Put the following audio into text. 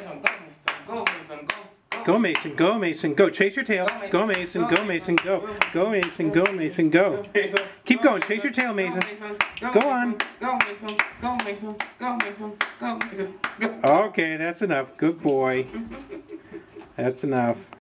Mason, go, Mason, go, Mason, go. Go Mason, go Mason, go. Chase your tail. Go Mason, go Mason, go. Go Mason, go Mason, go. Keep going. Chase your tail, Mason. Go on. Go Mason, go Mason, go Mason, go Mason, go. Okay, that's enough. Good boy. That's enough.